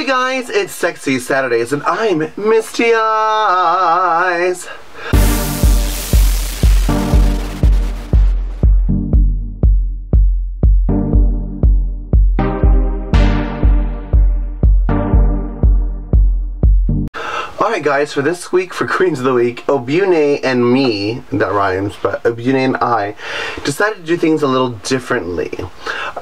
Hey guys, it's Sexy Saturdays and I'm Misty Eyez. Alright guys, for this week for Queens of the Week, Obeaune and me, that rhymes, but Obeaune and I decided to do things a little differently.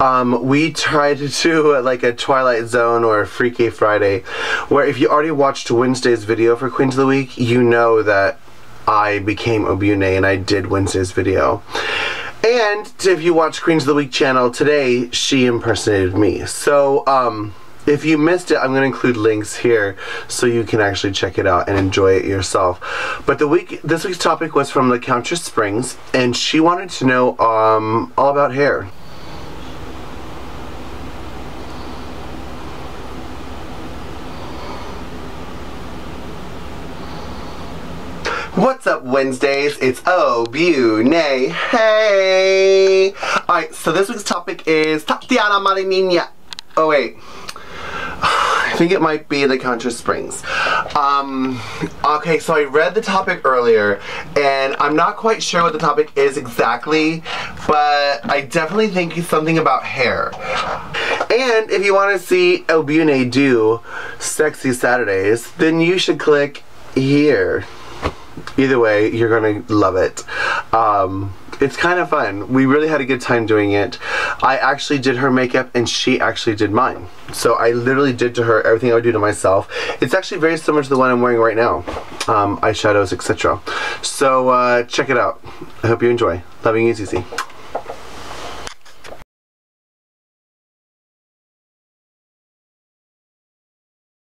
Um, we tried to do like a Twilight Zone or a Freaky Friday, where if you already watched Wednesday's video for Queens of the Week, you know that I became Obeaune and I did Wednesday's video. And if you watch Queens of the Week channel today, she impersonated me. So, um, if you missed it, I'm going to include links here so you can actually check it out and enjoy it yourself. But the week, this week's topic was from the Countess Springs, and she wanted to know um, all about hair. What's up Wednesdays? It's Oh Bu Nay Hey! Alright, so this week's topic is Tatiana Marinina. Oh wait. Think it might be the Countess Springs. Um, okay, so I read the topic earlier, and I'm not quite sure what the topic is exactly, but I definitely think it's something about hair. And if you want to see Obeaune do Sexy Saturdays, then you should click here. Either way, you're gonna love it. Um, it's kind of fun. We really had a good time doing it. I actually did her makeup and she actually did mine. So I literally did to her everything I would do to myself. It's actually very similar to the one I'm wearing right now. Um, eyeshadows, etc. So uh, check it out. I hope you enjoy. Loving you, Zizi.